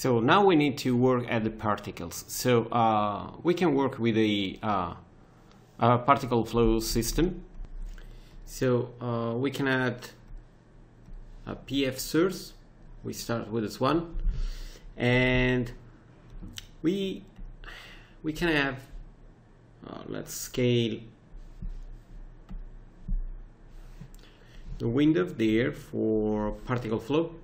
So now we need to work at the particles. So uh, we can work with a, uh, a particle flow system. So uh, we can add a PF source. We start with this one, and we we can have. Uh, let's scale the window there for particle flow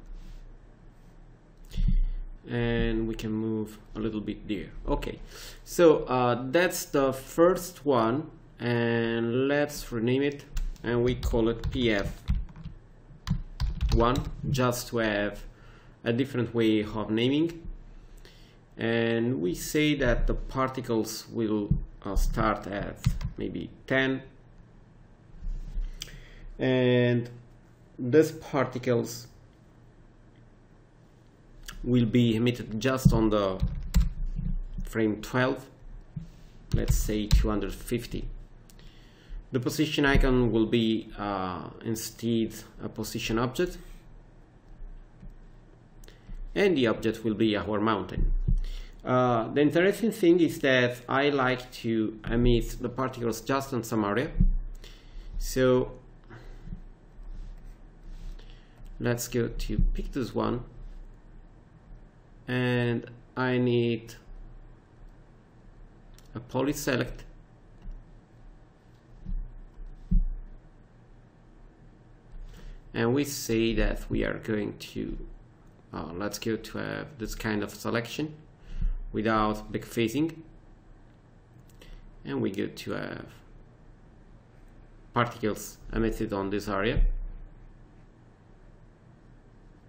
and we can move a little bit there. Okay. So uh, that's the first one and let's rename it and we call it pf one just to have a different way of naming. And we say that the particles will uh, start at maybe 10 and these particles will be emitted just on the frame 12 let's say 250 the position icon will be uh, instead a position object. And the object will be our mountain. Uh, the interesting thing is that I like to emit the particles just on some area. So let's go to pick this one and I need a poly select and we say that we are going to uh, let's go to have this kind of selection without backfacing and we go to have particles emitted on this area.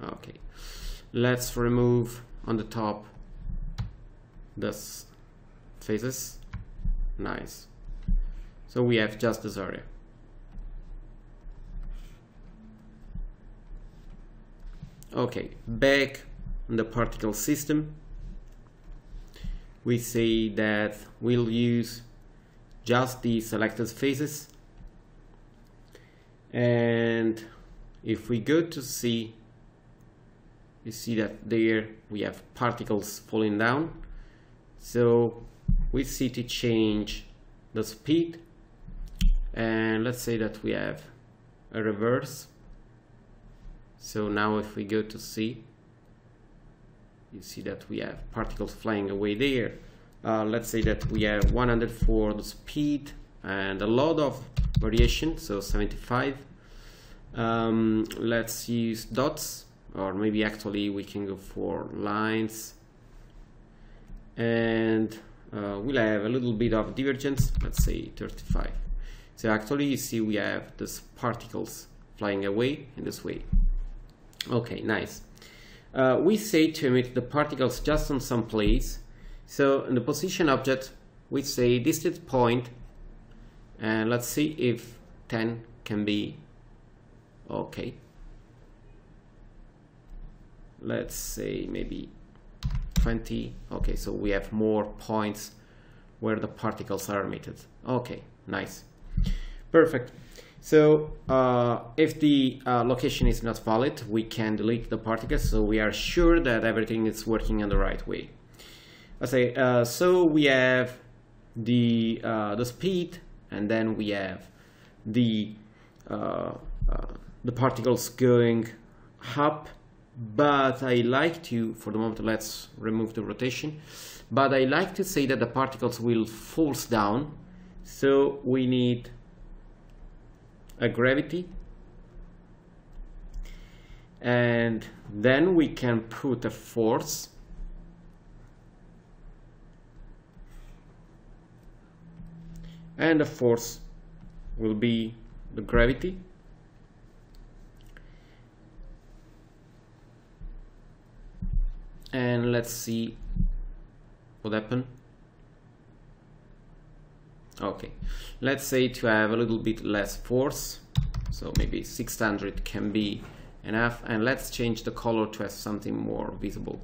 Okay. Let's remove on the top. This faces nice. So we have just this area okay back in the particle system. We say that we'll use just the selected faces. And if we go to see you see that there we have particles falling down. So we see to change the speed. And let's say that we have a reverse. So now if we go to C you see that we have particles flying away there. Uh, let's say that we have 100 for the speed and a lot of variation so 75 um, let's use dots or maybe actually we can go for lines. And uh, we'll have a little bit of divergence let's say 35 so actually you see we have these particles flying away in this way. Okay nice. Uh, we say to emit the particles just on some place. So in the position object we say distinct point and let's see if 10 can be okay let's say maybe 20 okay so we have more points where the particles are emitted. Okay nice. Perfect. So uh, if the uh, location is not valid we can delete the particles so we are sure that everything is working in the right way. I say uh, so we have the uh, the speed and then we have the uh, uh, the particles going up but I like to, for the moment, let's remove the rotation, but I like to say that the particles will falls down, so we need a gravity, and then we can put a force, and the force will be the gravity and let's see what happened. Okay. Let's say to have a little bit less force. So maybe 600 can be enough. And let's change the color to have something more visible.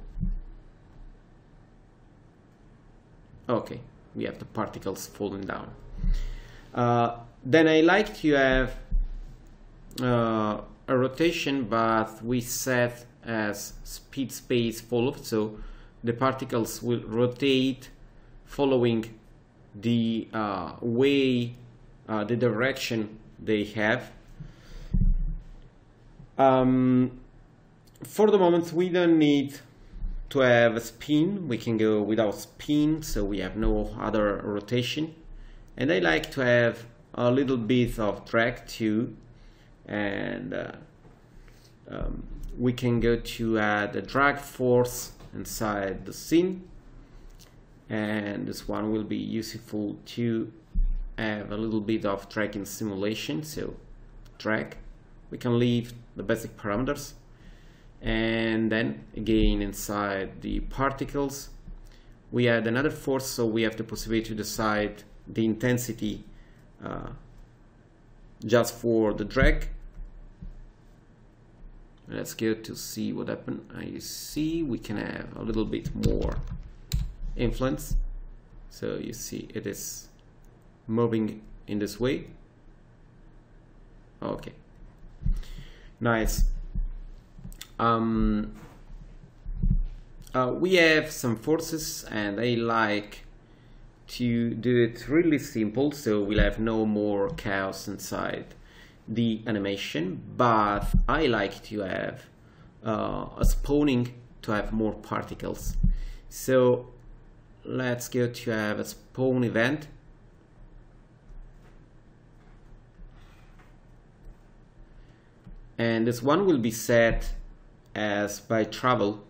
Okay. We have the particles falling down. Uh, then I like to have uh, a rotation but we set as speed space followed so the particles will rotate following the uh, way, uh, the direction they have. Um, for the moment, we don't need to have a spin. We can go without spin, so we have no other rotation. And I like to have a little bit of drag too. And uh, um, we can go to add a drag force inside the scene. And this one will be useful to have a little bit of tracking simulation. So drag we can leave the basic parameters. And then again inside the particles we add another force. So we have the possibility to decide the intensity uh, just for the drag let's go to see what happened. I see we can have a little bit more influence. So you see it is moving in this way. Okay. Nice. Um, uh, we have some forces and I like to do it really simple so we'll have no more chaos inside the animation but I like to have uh, a spawning to have more particles. So let's go to have a spawn event. And this one will be set as by travel.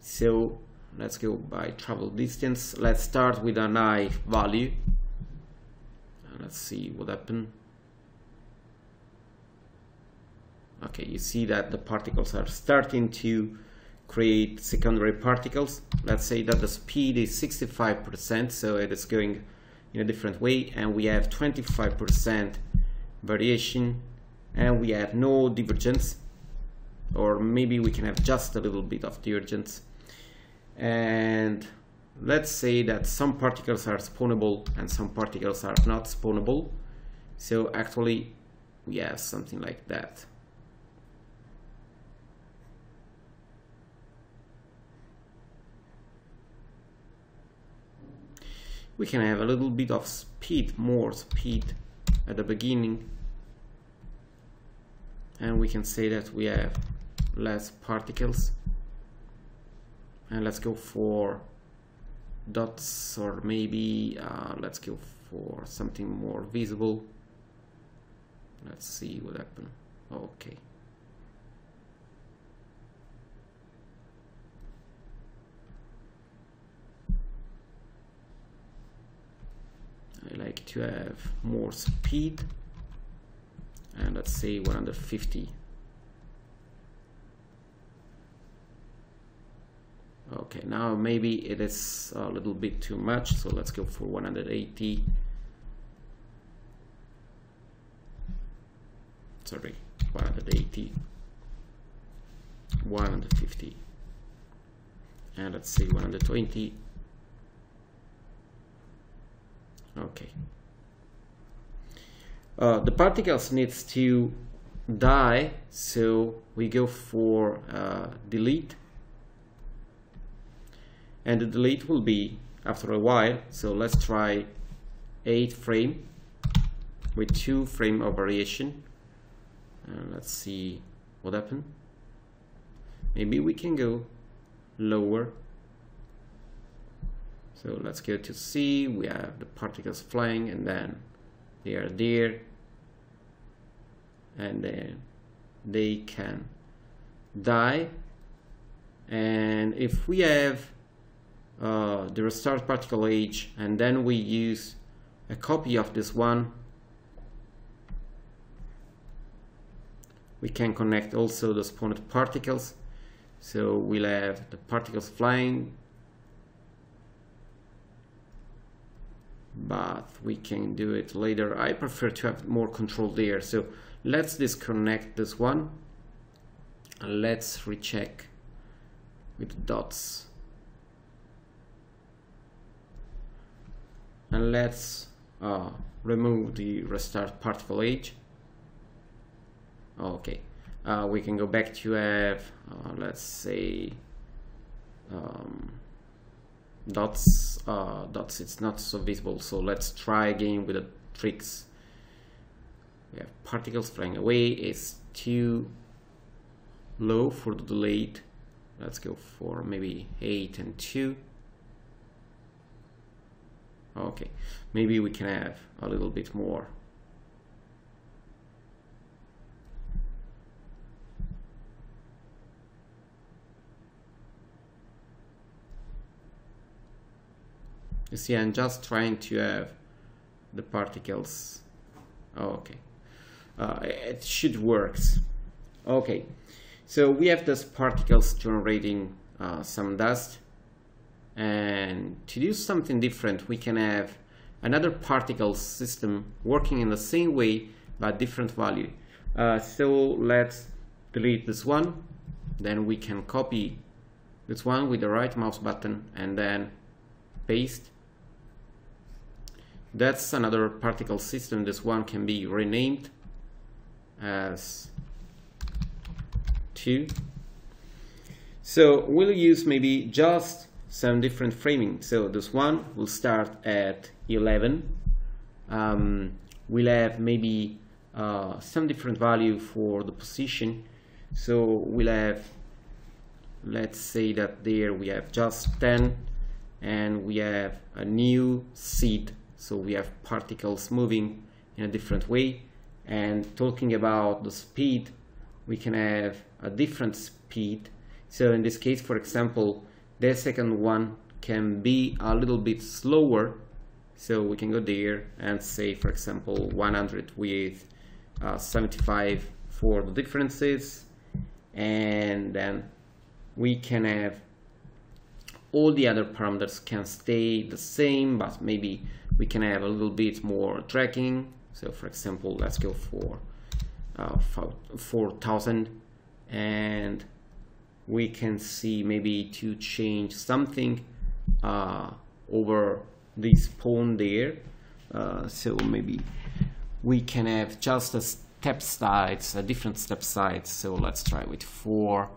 So let's go by travel distance. Let's start with an i value. Let's see what happened okay you see that the particles are starting to create secondary particles. Let's say that the speed is 65% so it is going in a different way and we have 25% variation and we have no divergence or maybe we can have just a little bit of divergence. And let's say that some particles are spawnable and some particles are not spawnable. So actually we have something like that we can have a little bit of speed, more speed at the beginning. And we can say that we have less particles. And let's go for dots or maybe uh, let's go for something more visible. Let's see what happened. Okay I like to have more speed. And let's say 150 okay now maybe it is a little bit too much so let's go for 180 sorry 180 150 and let's say 120 okay. Uh, the particles needs to die so we go for uh, delete. And the delete will be after a while so let's try 8 frame with 2 frame of variation. Uh, let's see what happened. Maybe we can go lower so let's go to C, we have the particles flying and then they are there. And then they can die. And if we have uh, the restart particle age and then we use a copy of this one we can connect also the spawned particles. So we'll have the particles flying but we can do it later. I prefer to have more control there. So let's disconnect this one and let's recheck with dots. And let's uh, remove the restart particle age. Okay, uh, we can go back to have, uh, let's say, um, dots uh, dots it's not so visible. So let's try again with the ticks. We have particles flying away is too low for the delayed let's go for maybe 8 and 2 okay maybe we can have a little bit more you see I'm just trying to have the particles. Oh, okay. Uh, it should work. okay. So we have those particles generating uh, some dust. And to do something different we can have another particle system working in the same way but different value. Uh, so let's delete this one. Then we can copy this one with the right mouse button and then paste that's another particle system. This one can be renamed as 2 so we'll use maybe just some different framing. So this one will start at 11 um, we'll have maybe uh, some different value for the position. So we'll have let's say that there we have just 10 and we have a new seed so we have particles moving in a different way. And talking about the speed we can have a different speed. So in this case for example the second one can be a little bit slower. So we can go there and say for example 100 with uh, 75 for the differences. And then we can have all the other parameters can stay the same but maybe we can have a little bit more tracking. So for example let's go for uh, 4000 and we can see maybe to change something uh, over this spawn there. Uh, so maybe we can have just a step size a different step size so let's try with four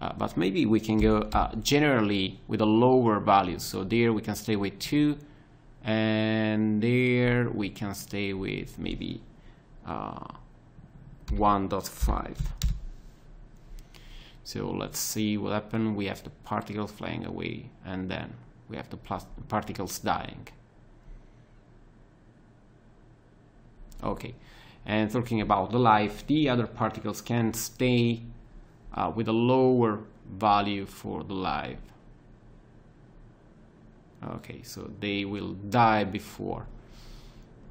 uh, but maybe we can go uh, generally with a lower value. So there we can stay with two and there we can stay with maybe uh, 1.5 so let's see what happened. We have the particles flying away and then we have the particles dying. Okay. And talking about the life the other particles can stay uh, with a lower value for the life okay so they will die before.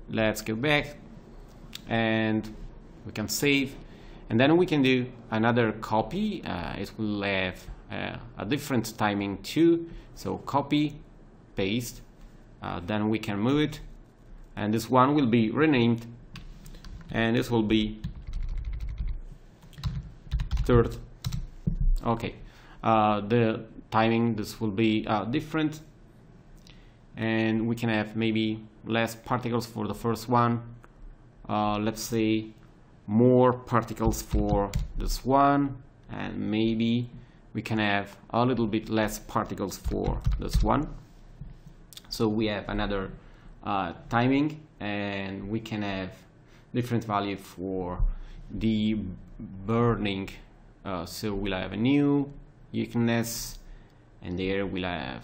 Let's go back and we can save and then we can do another copy. Uh, it will have uh, a different timing too. So copy paste uh, then we can move it and this one will be renamed and this will be third. Okay uh, the timing this will be uh, different and we can have maybe less particles for the first one. Uh, let's say more particles for this one. And maybe we can have a little bit less particles for this one. So we have another uh, timing. And we can have different value for the burning. Uh, so we'll have a new uniqueness and there we'll have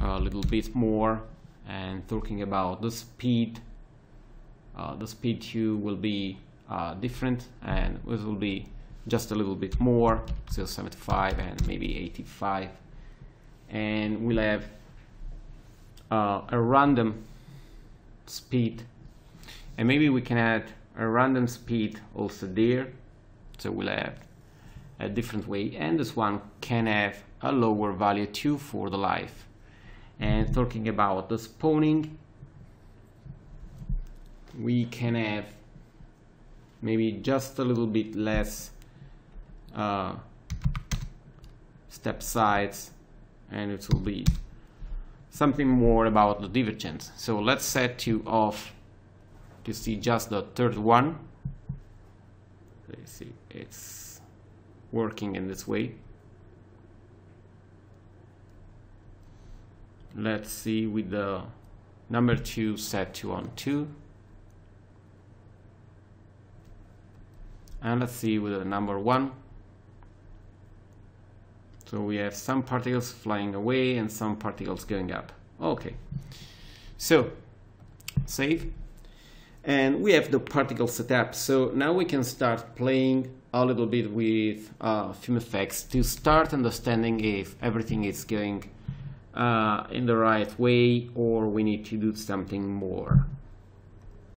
a little bit more and talking about the speed uh, the speed too will be uh, different and it will be just a little bit more so 75 and maybe 85 and we'll have uh, a random speed. And maybe we can add a random speed also there. So we'll have a different way. And this one can have a lower value too for the life and talking about the spawning we can have maybe just a little bit less uh, step size and it will be something more about the divergence. So let's set to off to see just the third one. Let's see it's working in this way let's see with the number 2 set to on 2 and let's see with the number 1 so we have some particles flying away and some particles going up. Okay. So save. And we have the particle setup so now we can start playing a little bit with uh, effects to start understanding if everything is going uh, in the right way or we need to do something more